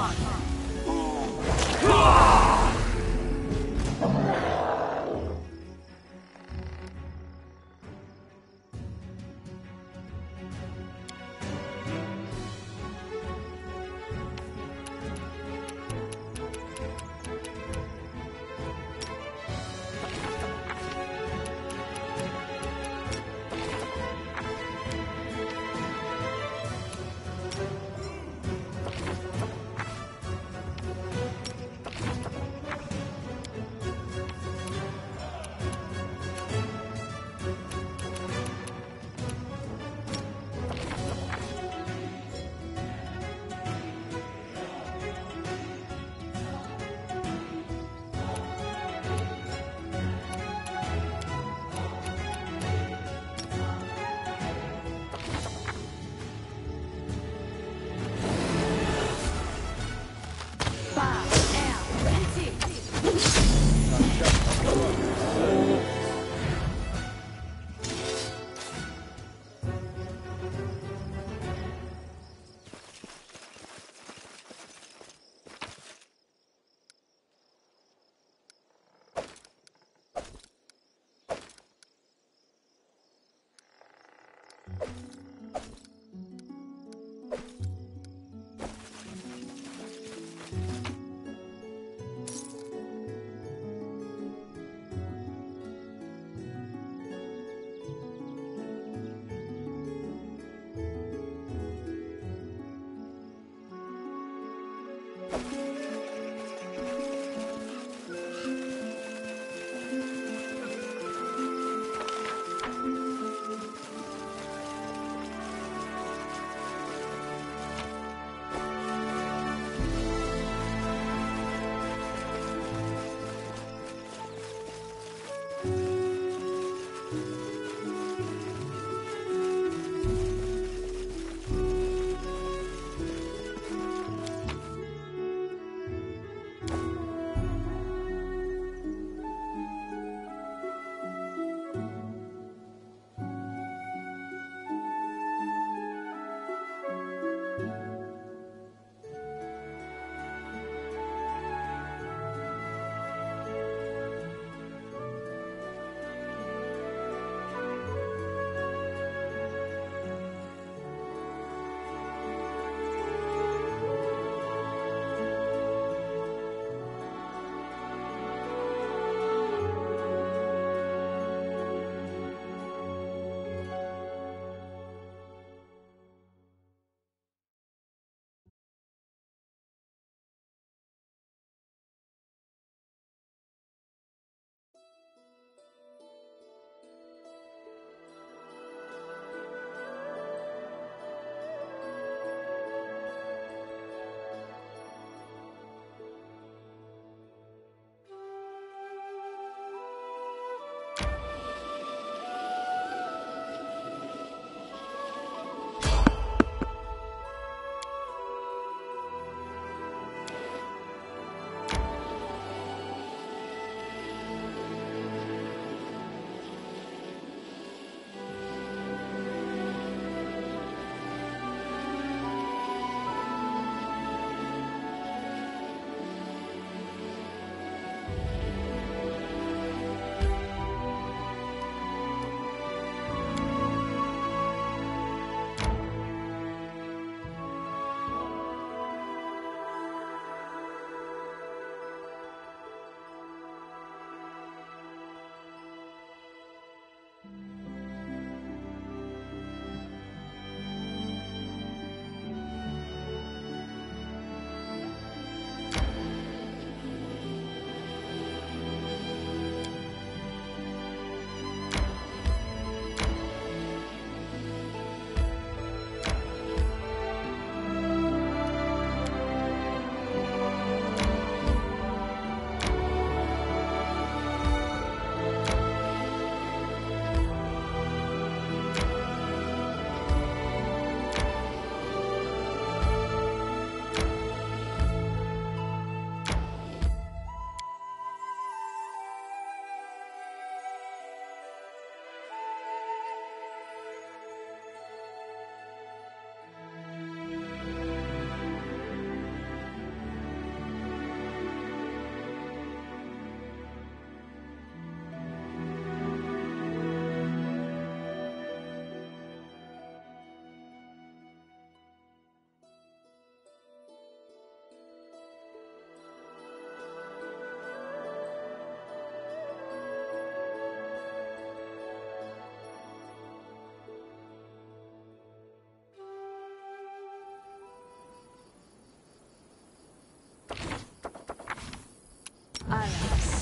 on.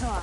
Noir.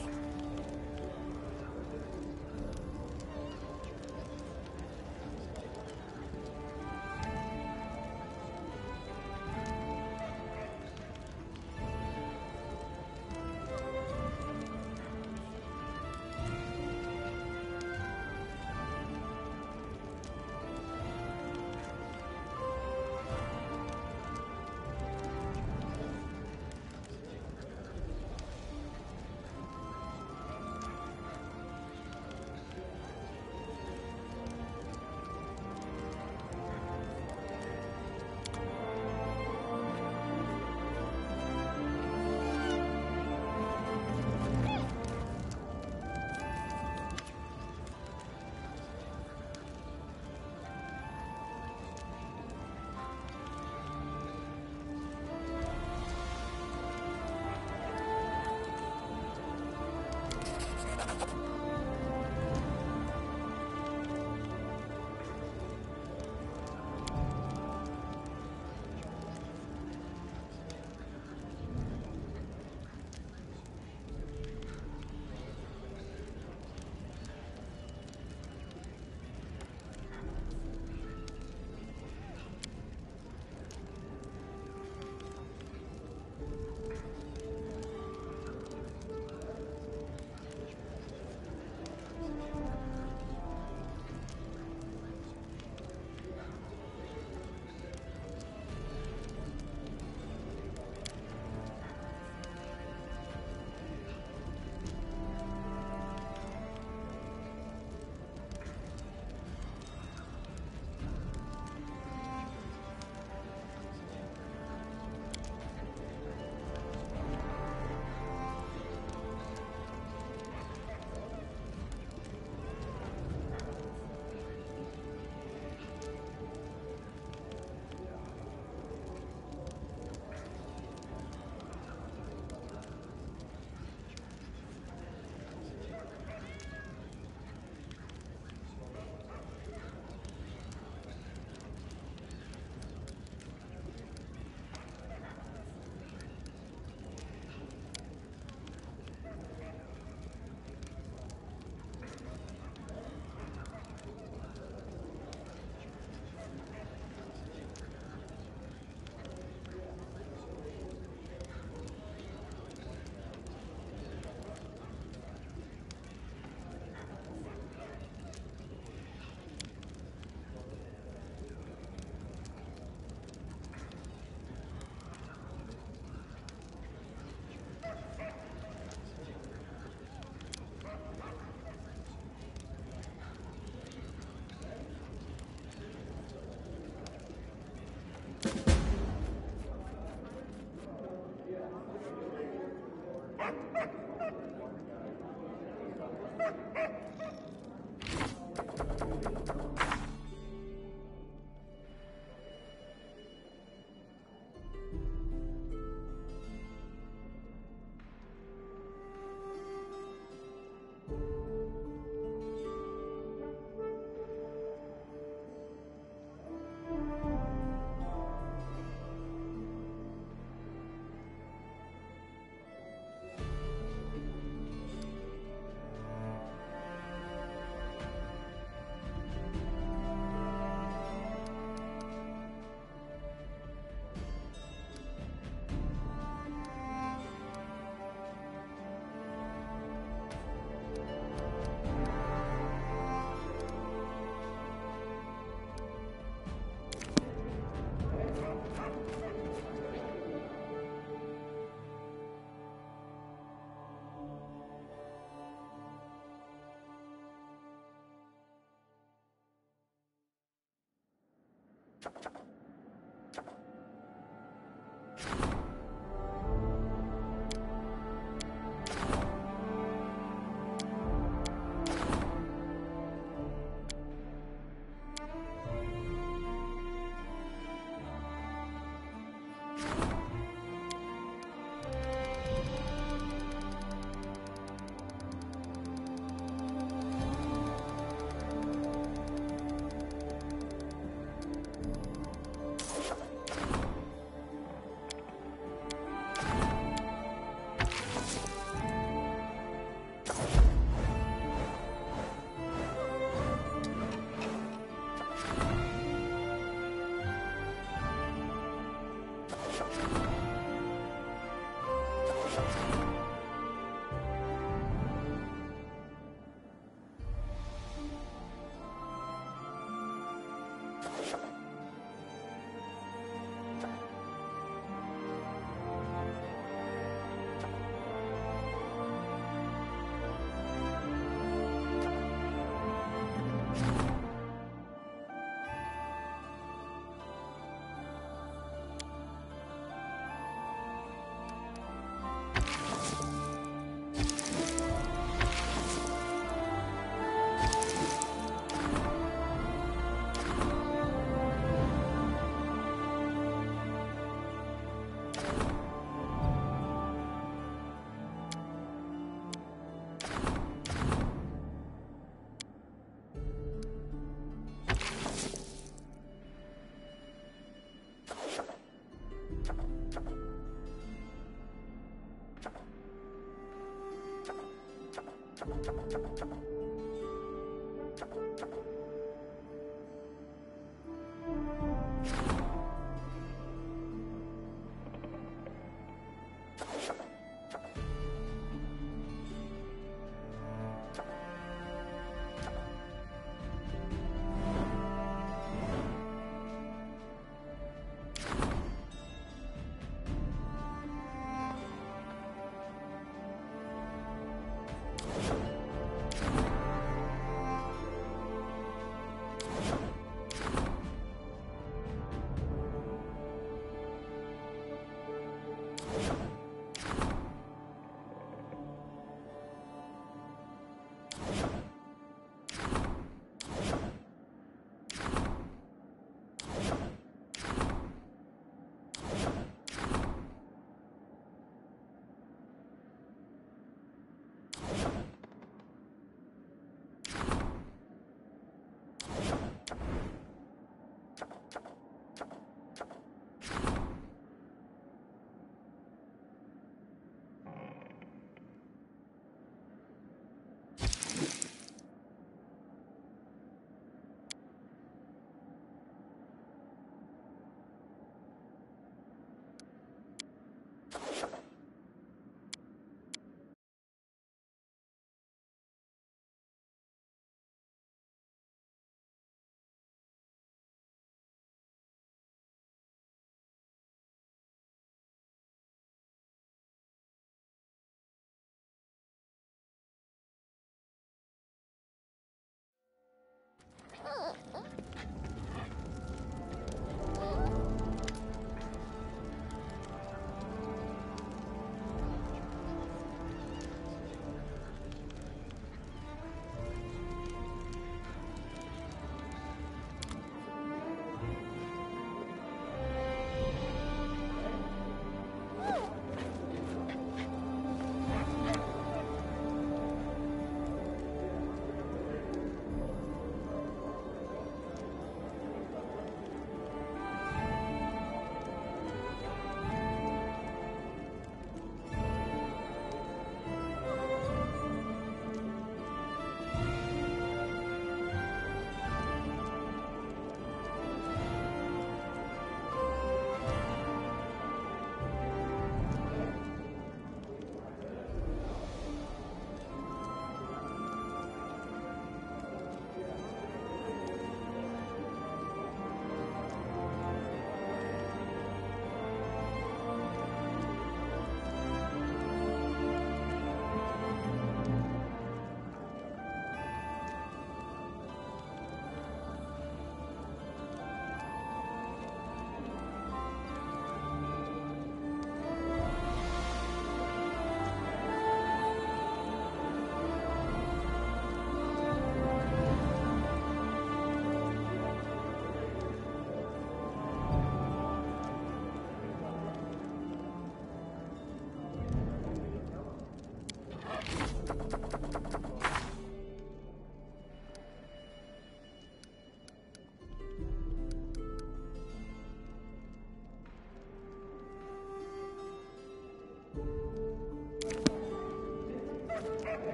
ちょこちょこちょこ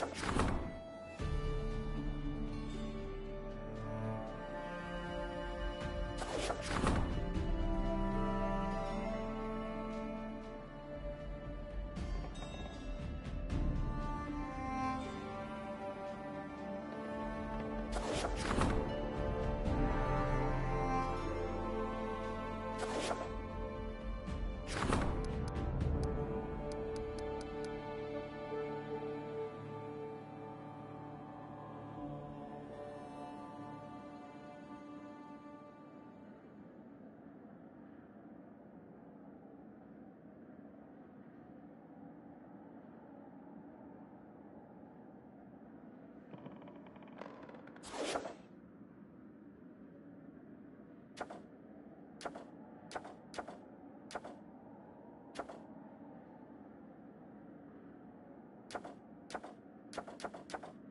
Gracias. Thank you.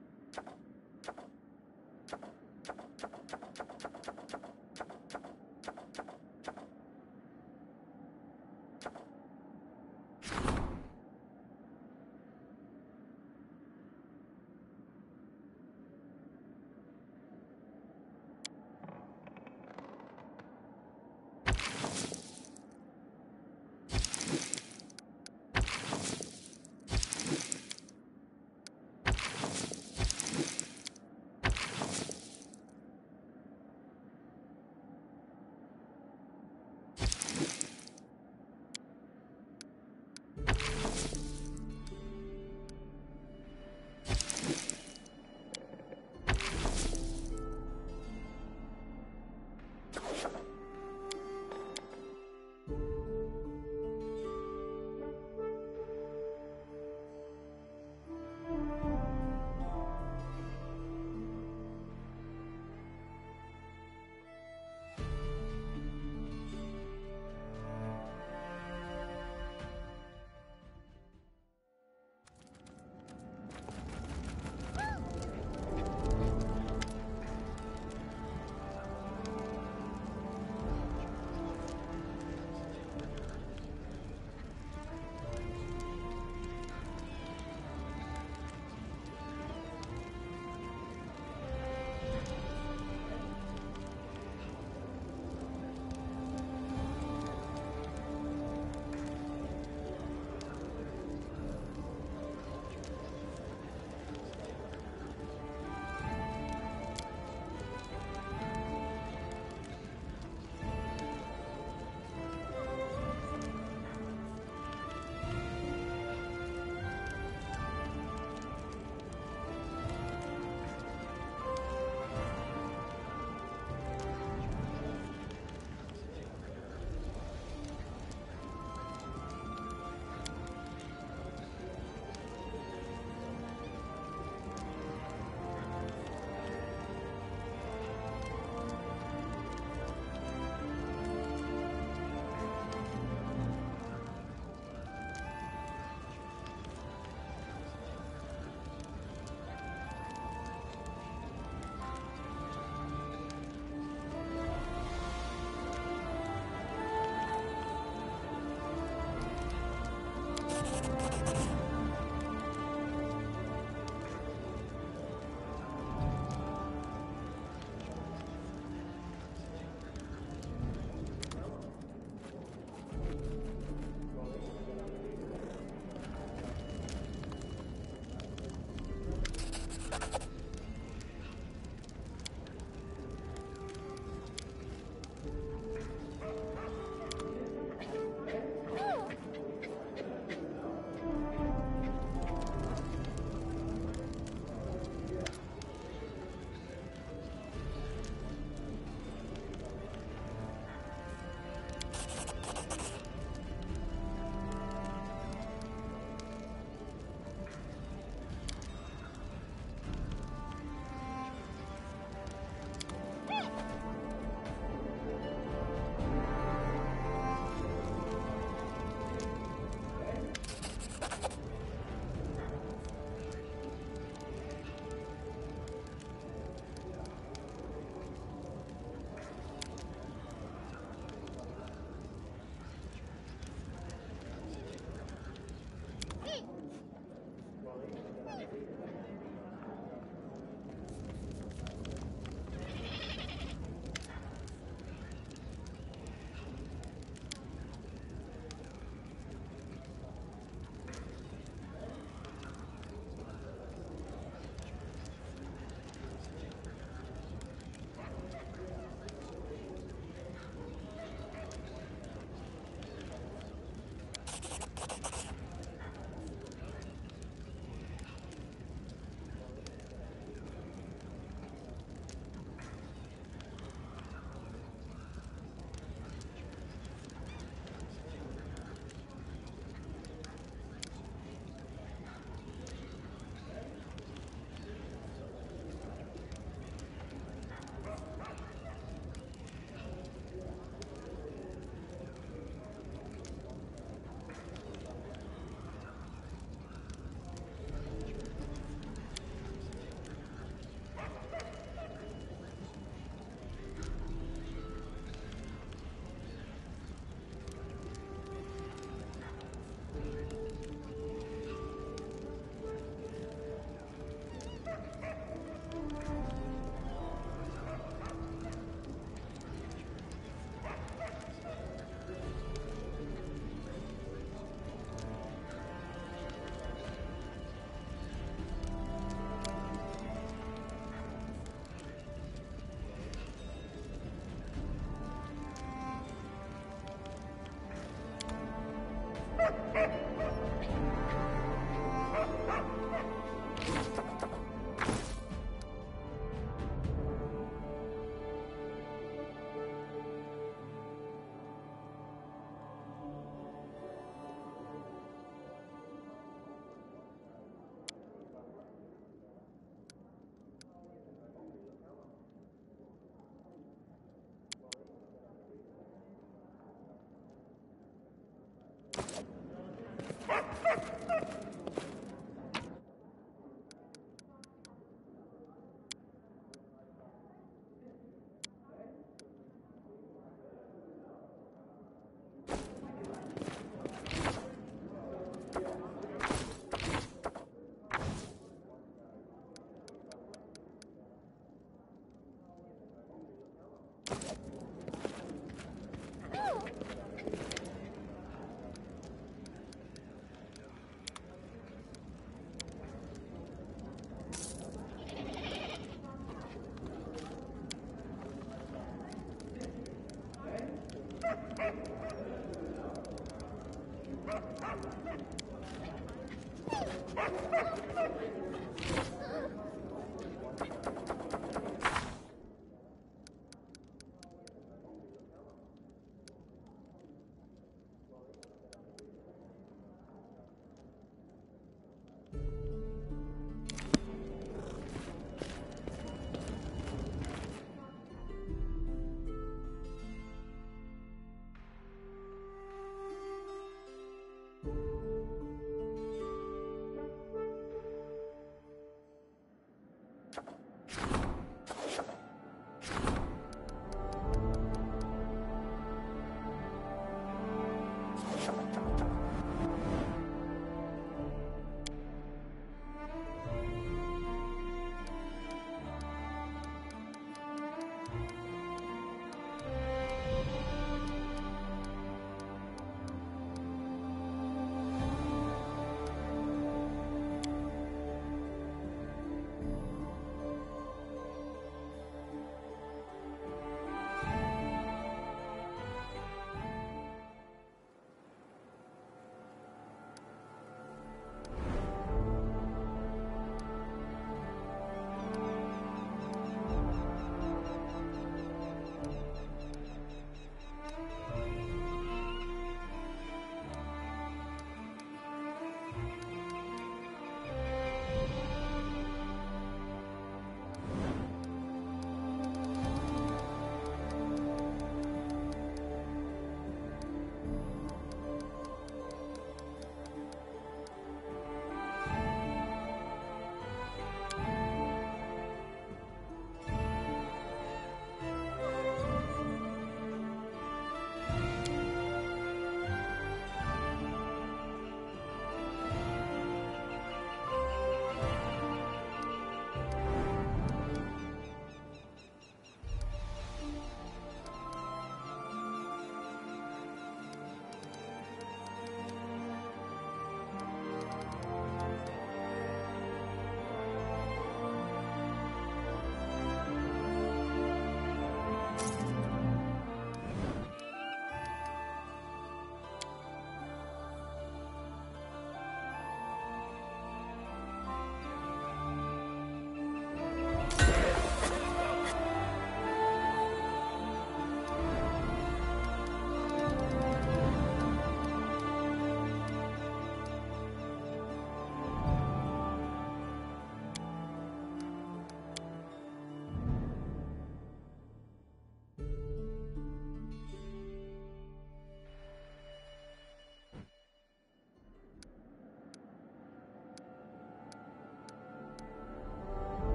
Ha ha ha!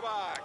Goodbye.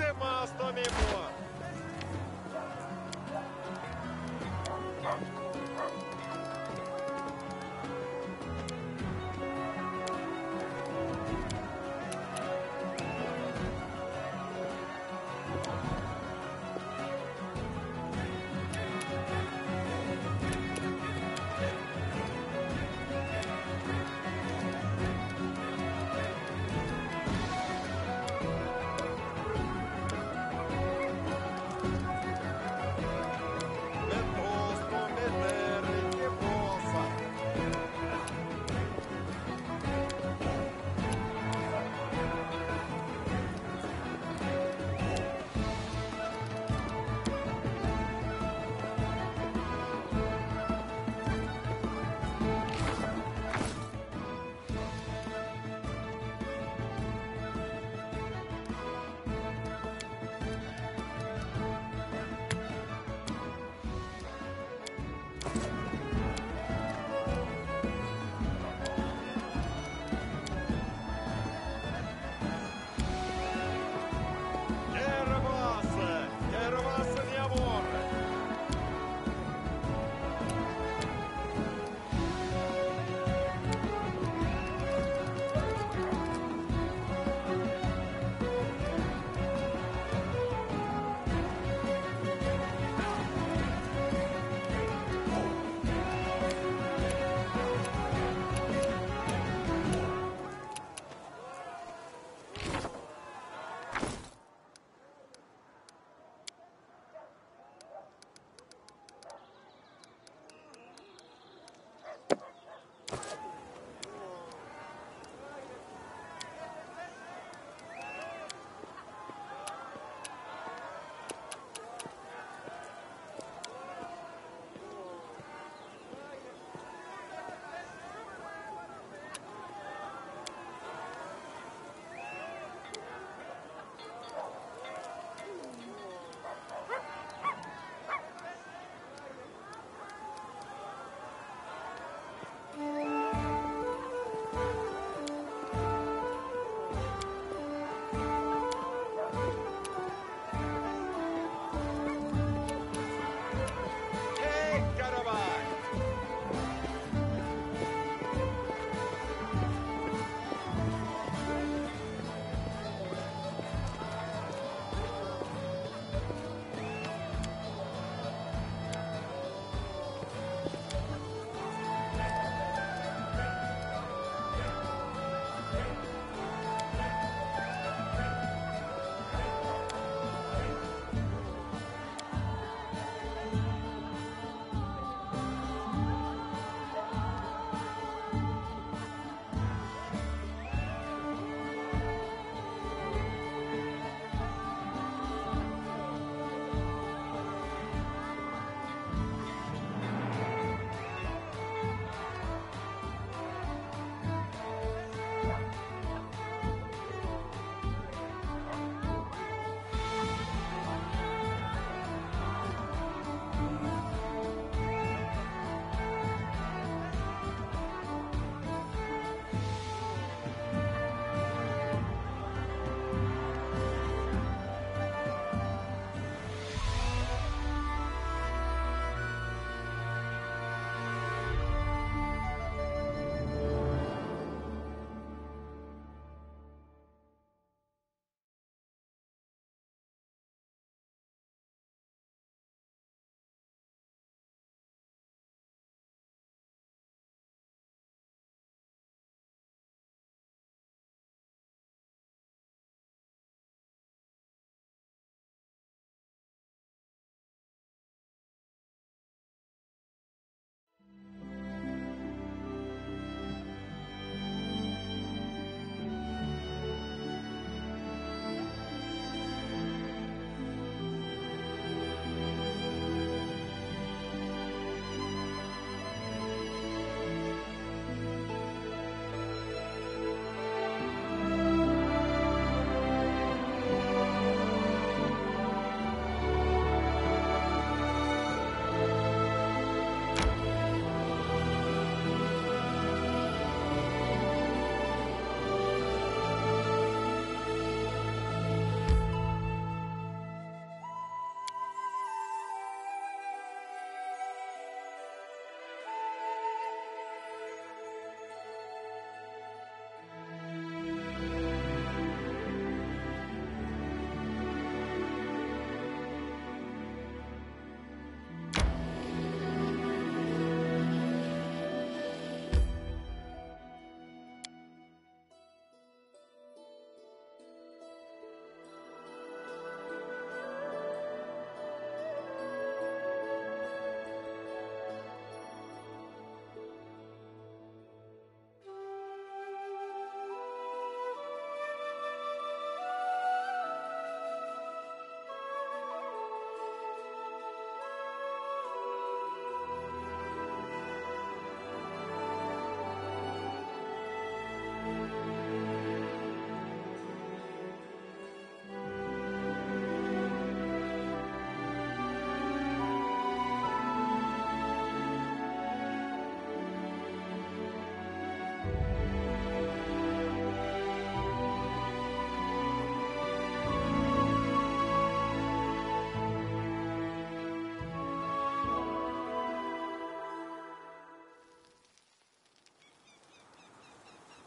Demóstomo.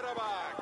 quarterback.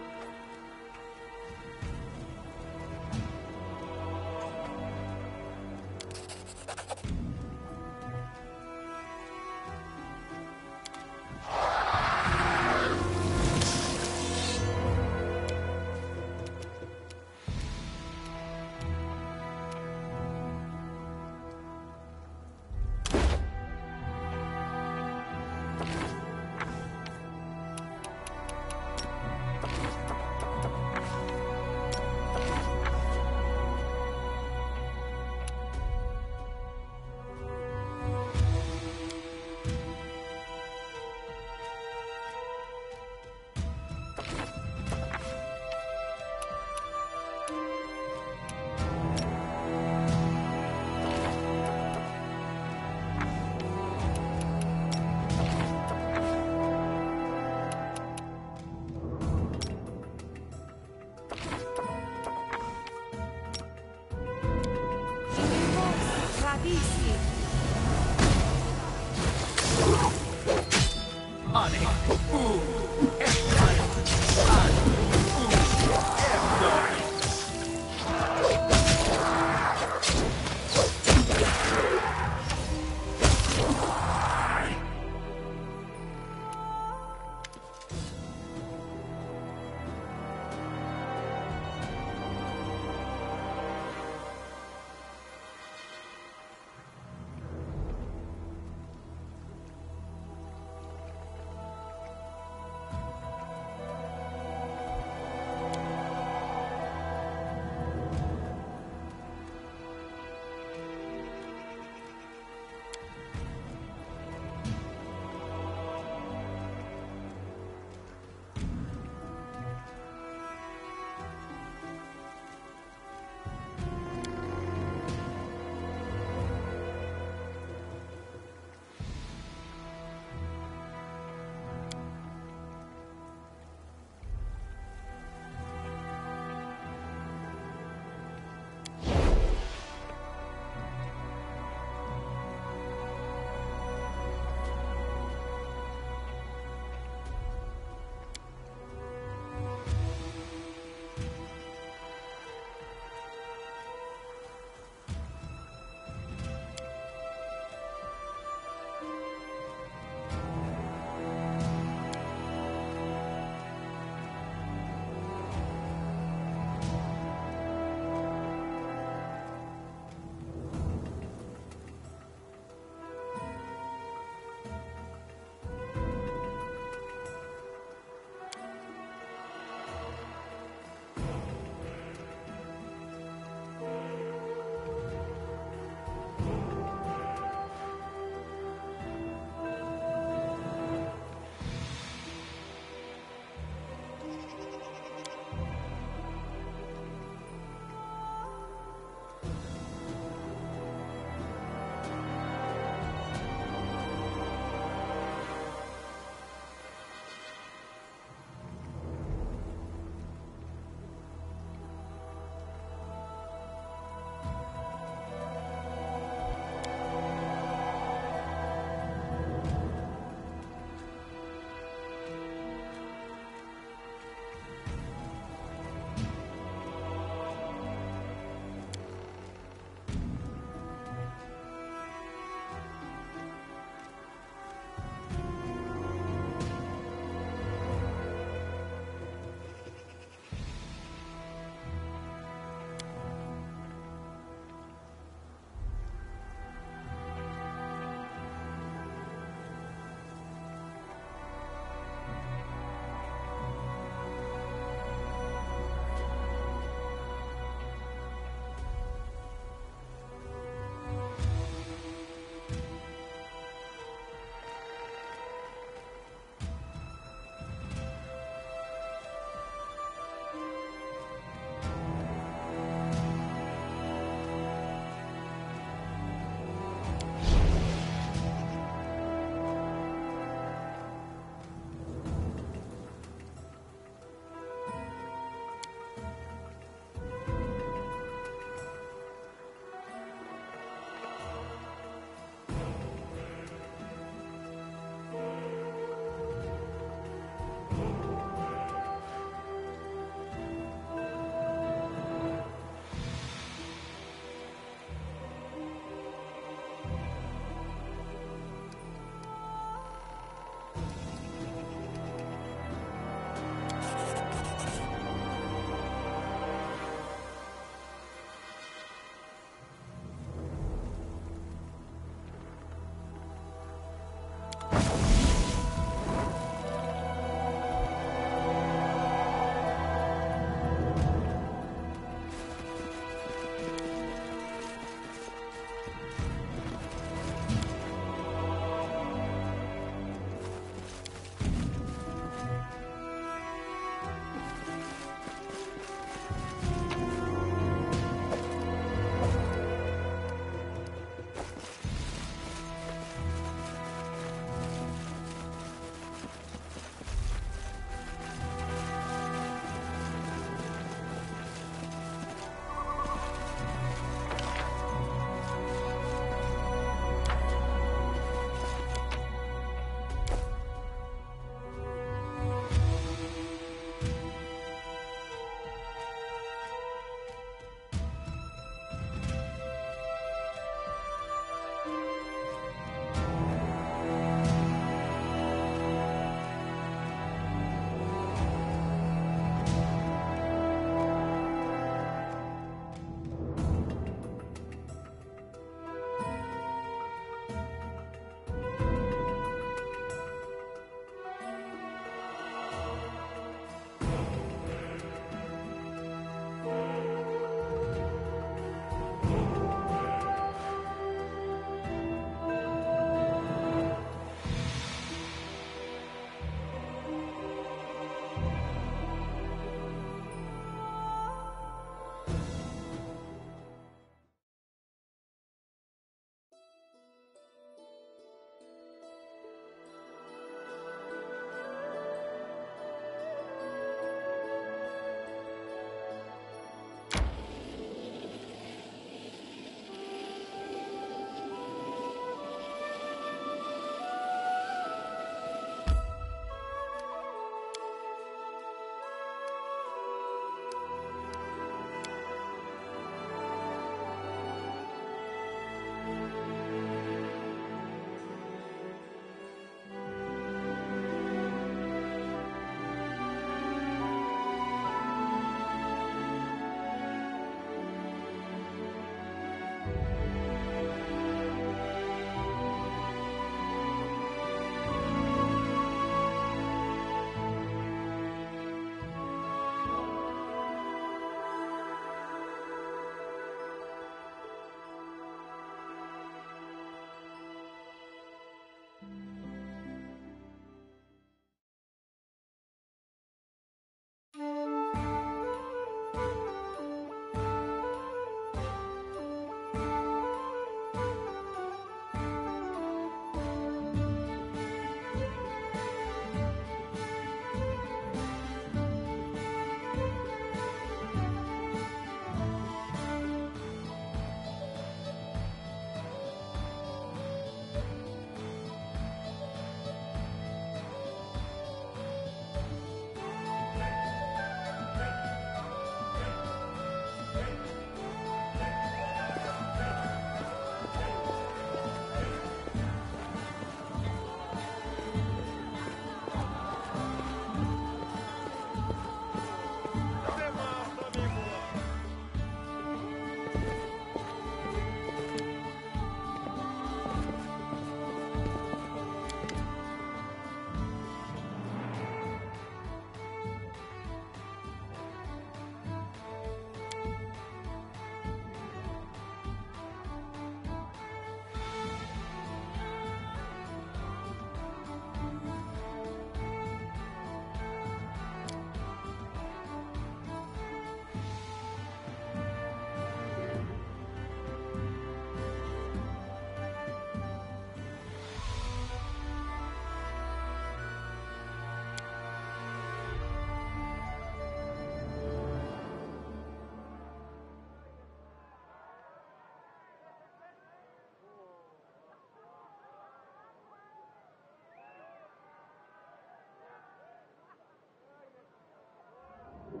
うん。